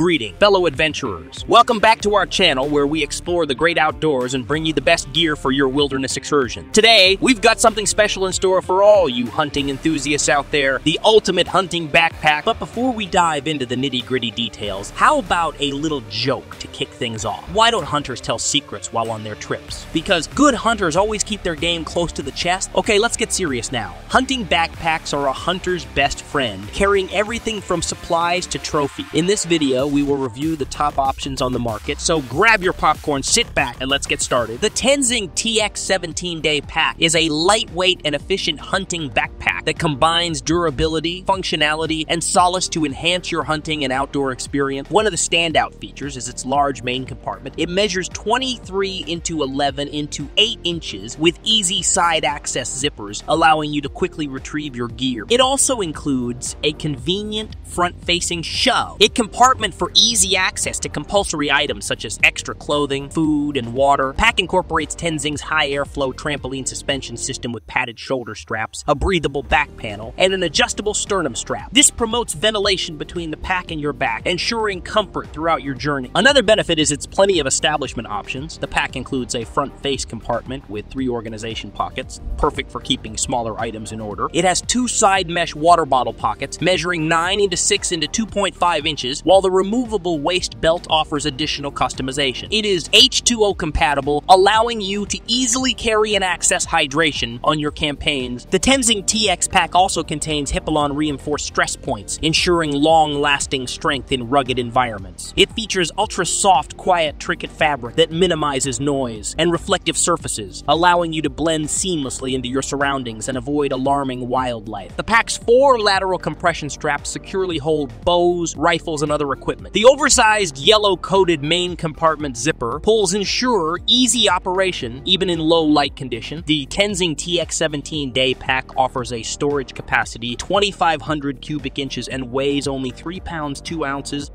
Greeting, fellow adventurers. Welcome back to our channel where we explore the great outdoors and bring you the best gear for your wilderness excursion. Today, we've got something special in store for all you hunting enthusiasts out there, the ultimate hunting backpack. But before we dive into the nitty gritty details, how about a little joke to kick things off? Why don't hunters tell secrets while on their trips? Because good hunters always keep their game close to the chest. Okay, let's get serious now. Hunting backpacks are a hunter's best friend, carrying everything from supplies to trophy. In this video, we will review the top options on the market, so grab your popcorn, sit back, and let's get started. The Tenzing TX 17 Day Pack is a lightweight and efficient hunting backpack that combines durability, functionality, and solace to enhance your hunting and outdoor experience. One of the standout features is its large main compartment. It measures 23 into 11 into 8 inches with easy side access zippers, allowing you to quickly retrieve your gear. It also includes a convenient front-facing shove. It compartment for easy access to compulsory items such as extra clothing, food, and water. Pack incorporates Tenzing's high airflow trampoline suspension system with padded shoulder straps, a breathable back panel, and an adjustable sternum strap. This promotes ventilation between the pack and your back, ensuring comfort throughout your journey. Another benefit is its plenty of establishment options. The pack includes a front face compartment with three organization pockets, perfect for keeping smaller items in order. It has two side mesh water bottle pockets measuring 9 into 6 into 2.5 inches, while the removable waist belt offers additional customization. It is H2O compatible, allowing you to easily carry and access hydration on your campaigns. The Tenzing TX pack also contains Hypalon reinforced stress points, ensuring long-lasting strength in rugged environments. It features ultra-soft, quiet trinket fabric that minimizes noise and reflective surfaces, allowing you to blend seamlessly into your surroundings and avoid alarming wildlife. The pack's four lateral compression straps securely hold bows, rifles, and other equipment. The oversized yellow-coated main compartment zipper pulls ensure easy operation even in low light condition. The Tenzing TX17 Day Pack offers a storage capacity 2,500 cubic inches and weighs only 3 pounds 2 ounces.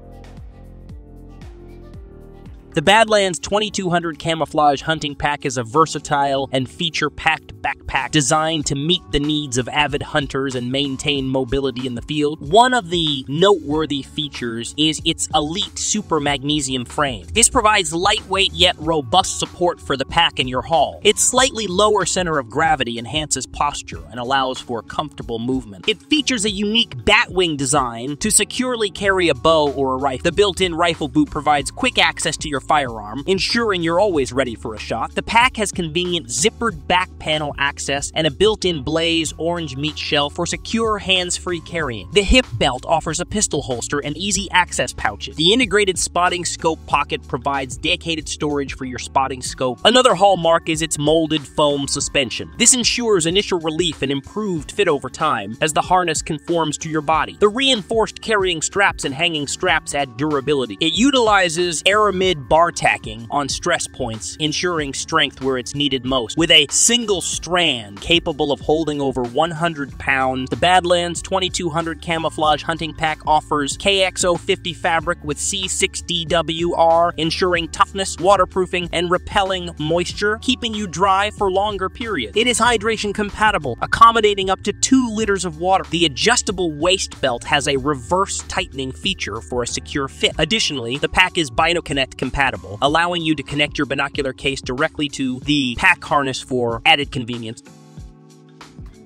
The Badlands 2200 Camouflage Hunting Pack is a versatile and feature-packed backpack designed to meet the needs of avid hunters and maintain mobility in the field. One of the noteworthy features is its elite super magnesium frame. This provides lightweight yet robust support for the pack in your haul. Its slightly lower center of gravity enhances posture and allows for comfortable movement. It features a unique batwing design to securely carry a bow or a rifle. The built-in rifle boot provides quick access to your firearm, ensuring you're always ready for a shot. The pack has convenient zippered back panel access and a built-in Blaze orange meat shelf for secure hands-free carrying. The hip belt offers a pistol holster and easy access pouches. The integrated spotting scope pocket provides dedicated storage for your spotting scope. Another hallmark is its molded foam suspension. This ensures initial relief and improved fit over time as the harness conforms to your body. The reinforced carrying straps and hanging straps add durability. It utilizes Aramid bar tacking on stress points, ensuring strength where it's needed most. With a single strand capable of holding over 100 pounds, the Badlands 2200 Camouflage Hunting Pack offers KXO50 fabric with C6DWR, ensuring toughness, waterproofing, and repelling moisture, keeping you dry for longer periods. It is hydration compatible, accommodating up to 2 liters of water. The adjustable waist belt has a reverse tightening feature for a secure fit. Additionally, the pack is BinoConnect compatible, allowing you to connect your binocular case directly to the pack harness for added convenience.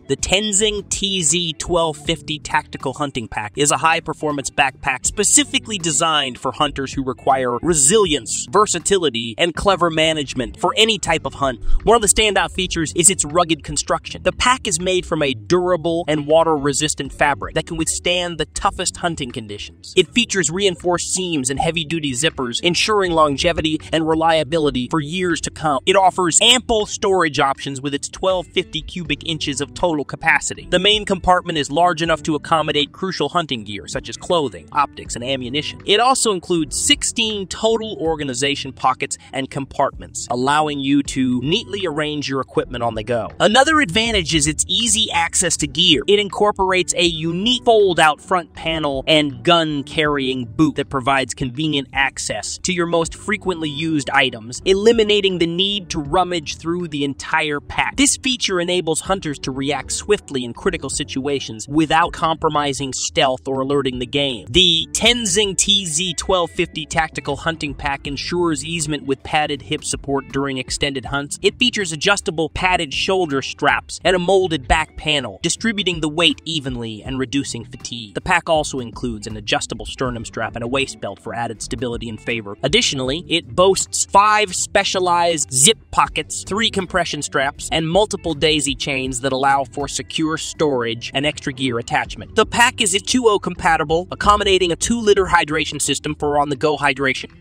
The Tenzing TZ1250 Tactical Hunting Pack is a high-performance backpack specifically designed for hunters who require resilience, versatility, and clever management for any type of hunt. One of the standout features is its rugged construction. The pack is made from a durable and water-resistant fabric that can withstand the toughest hunting conditions. It features reinforced seams and heavy-duty zippers, ensuring longevity and reliability for years to come. It offers ample storage options with its 1250 cubic inches of total capacity. The main compartment is large enough to accommodate crucial hunting gear such as clothing, optics, and ammunition. It also includes 16 total organization pockets and compartments, allowing you to neatly arrange your equipment on the go. Another advantage is its easy access to gear. It incorporates a unique fold-out front panel and gun-carrying boot that provides convenient access to your most frequently used items, eliminating the need to rummage through the entire pack. This feature enables hunters to react swiftly in critical situations without compromising stealth or alerting the game. The Tenzing TZ1250 Tactical Hunting Pack ensures easement with padded hip support during extended hunts. It features adjustable padded shoulder straps and a molded back panel, distributing the weight evenly and reducing fatigue. The pack also includes an adjustable sternum strap and a waist belt for added stability and favor. Additionally, it boasts five specialized zip pockets, three compression straps, and multiple daisy chains that allow for secure storage and extra gear attachment. The pack is 2.0 compatible, accommodating a 2-liter hydration system for on-the-go hydration.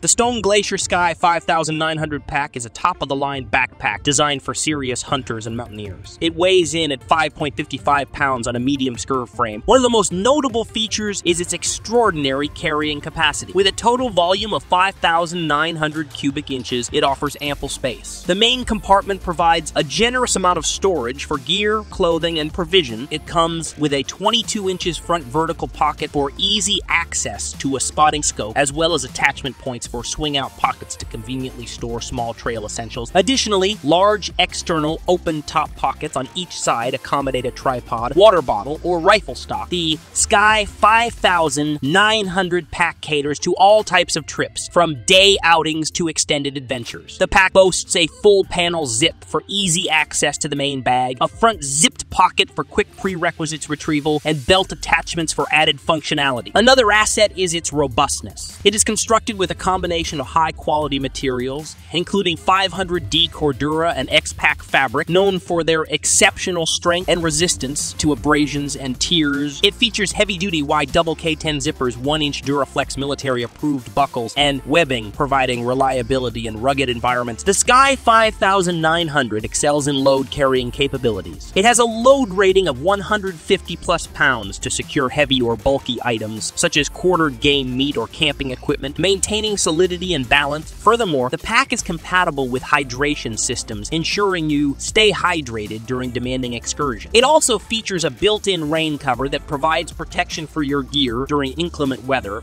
The Stone Glacier Sky 5900 pack is a top-of-the-line backpack designed for serious hunters and mountaineers. It weighs in at 5.55 pounds on a medium Xcurve frame. One of the most notable features is its extraordinary carrying capacity. With a total volume of 5,900 cubic inches, it offers ample space. The main compartment provides a generous amount of storage for gear, clothing, and provision. It comes with a 22 inches front vertical pocket for easy access to a spotting scope, as well as attachment points for swing out pockets to conveniently store small trail essentials. Additionally, large external open top pockets on each side accommodate a tripod, water bottle, or rifle stock. The Sky 5900 pack caters to all types of trips, from day outings to extended adventures. The pack boasts a full panel zip for easy access to the main bag, a front zipped pocket for quick prerequisites retrieval, and belt attachments for added functionality. Another asset is its robustness. It is constructed with a combination of high quality materials, including 500D Cordura and X-Pac fabric, known for their exceptional strength and resistance to abrasions and tears. It features heavy duty wide double K10 zippers, 1 inch Duraflex military approved buckles, and webbing, providing reliability in rugged environments. The Sky 5900 excels in load carrying capabilities. It has a load rating of 150 plus pounds to secure heavy or bulky items, such as quartered game meat or camping equipment, maintaining solidity and balance. Furthermore, the pack is compatible with hydration systems, ensuring you stay hydrated during demanding excursions. It also features a built-in rain cover that provides protection for your gear during inclement weather.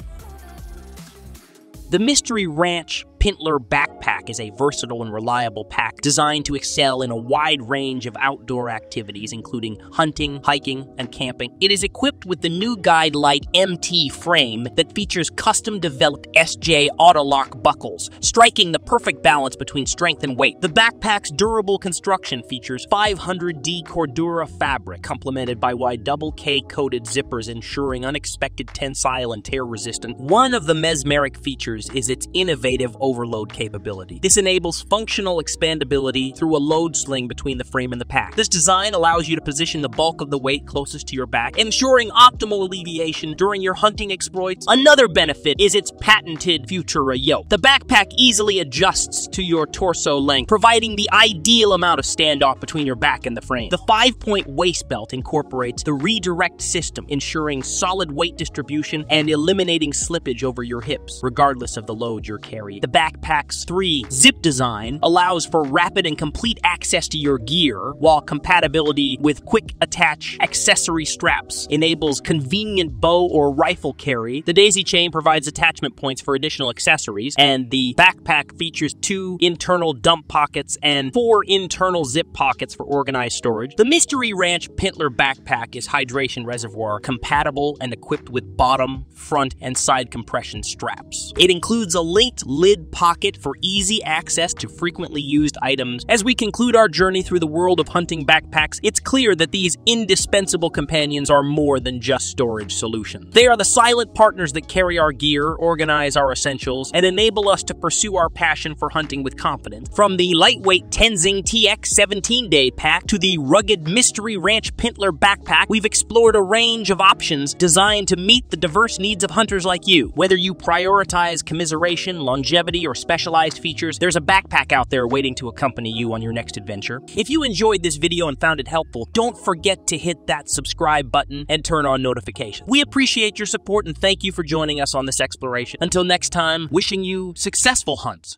The Mystery Ranch Pintler Backpack is a versatile and reliable pack designed to excel in a wide range of outdoor activities, including hunting, hiking, and camping. It is equipped with the new Guide Light MT frame that features custom developed SJ Autolock buckles, striking the perfect balance between strength and weight. The backpack's durable construction features 500D Cordura fabric, complemented by wide double K coated zippers, ensuring unexpected tensile and tear resistant. One of the mesmeric features is its innovative overload capability. This enables functional expandability through a load sling between the frame and the pack. This design allows you to position the bulk of the weight closest to your back, ensuring optimal alleviation during your hunting exploits. Another benefit is its patented Futura yoke. The backpack easily adjusts to your torso length, providing the ideal amount of standoff between your back and the frame. The five-point waist belt incorporates the redirect system, ensuring solid weight distribution and eliminating slippage over your hips, regardless of the load you're carrying. The backpack's 3 zip design allows for rapid and complete access to your gear, while compatibility with quick attach accessory straps enables convenient bow or rifle carry. The daisy chain provides attachment points for additional accessories, and the backpack features two internal dump pockets and four internal zip pockets for organized storage. The Mystery Ranch Pintler backpack is hydration reservoir compatible and equipped with bottom, front, and side compression straps. It includes a linked lid pocket for easy access to frequently used items. As we conclude our journey through the world of hunting backpacks, it's clear that these indispensable companions are more than just storage solutions. They are the silent partners that carry our gear, organize our essentials, and enable us to pursue our passion for hunting with confidence. From the lightweight Tenzing TX 17 day pack to the rugged Mystery Ranch Pintler backpack, we've explored a range of options designed to meet the diverse needs of hunters like you. Whether you prioritize commiseration, longevity, or specialized features, there's a backpack out there waiting to accompany you on your next adventure. If you enjoyed this video and found it helpful, don't forget to hit that subscribe button and turn on notifications. We appreciate your support and thank you for joining us on this exploration. Until next time, wishing you successful hunts.